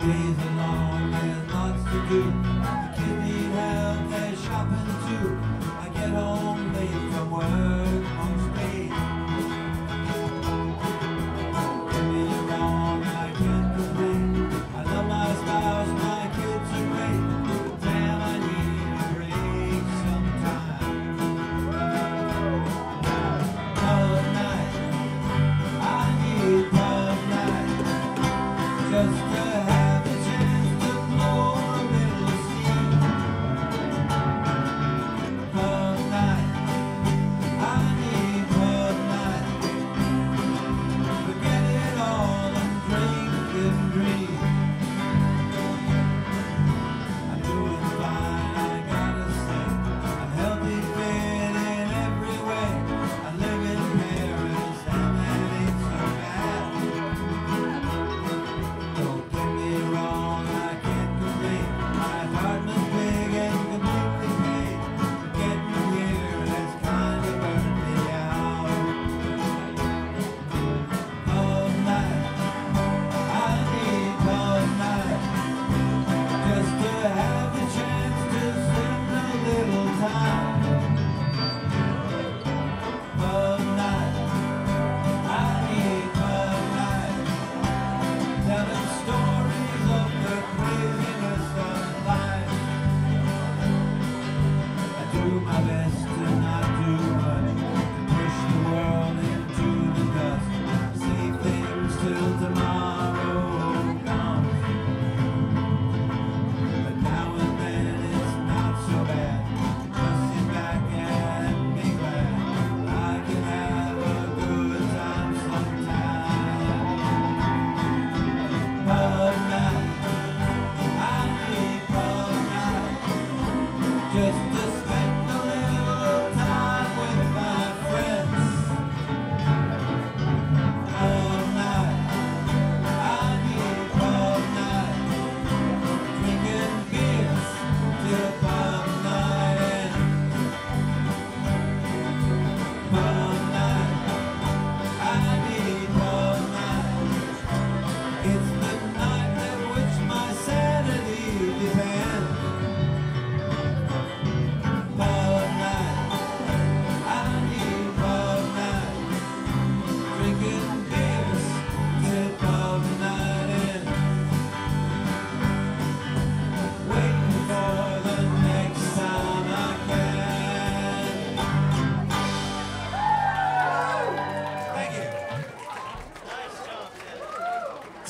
days and long, I had lots to do.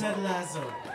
Ted Lasso.